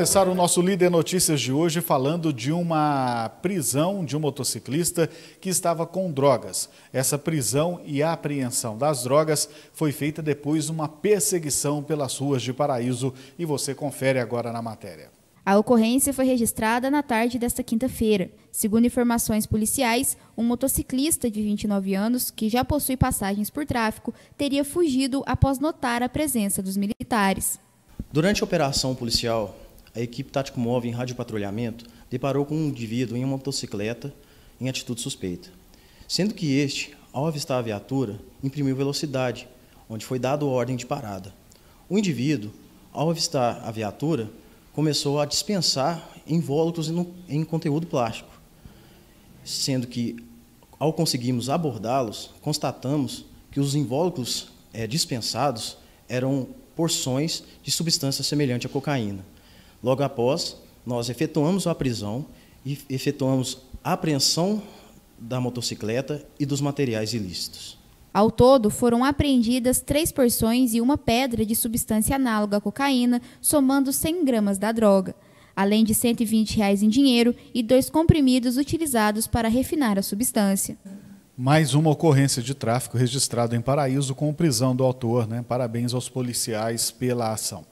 Começar o nosso Líder Notícias de hoje falando de uma prisão de um motociclista que estava com drogas. Essa prisão e a apreensão das drogas foi feita depois de uma perseguição pelas ruas de Paraíso e você confere agora na matéria. A ocorrência foi registrada na tarde desta quinta-feira. Segundo informações policiais, um motociclista de 29 anos, que já possui passagens por tráfico, teria fugido após notar a presença dos militares. Durante a operação policial, a equipe tático móvel em radiopatrulhamento deparou com um indivíduo em uma motocicleta em atitude suspeita, sendo que este, ao avistar a viatura, imprimiu velocidade, onde foi dado ordem de parada. O indivíduo, ao avistar a viatura, começou a dispensar invólucros em conteúdo plástico, sendo que, ao conseguirmos abordá-los, constatamos que os invólucros é, dispensados eram porções de substância semelhante à cocaína. Logo após, nós efetuamos a prisão e efetuamos a apreensão da motocicleta e dos materiais ilícitos. Ao todo, foram apreendidas três porções e uma pedra de substância análoga à cocaína, somando 100 gramas da droga, além de 120 reais em dinheiro e dois comprimidos utilizados para refinar a substância. Mais uma ocorrência de tráfico registrada em Paraíso com prisão do autor. Né? Parabéns aos policiais pela ação.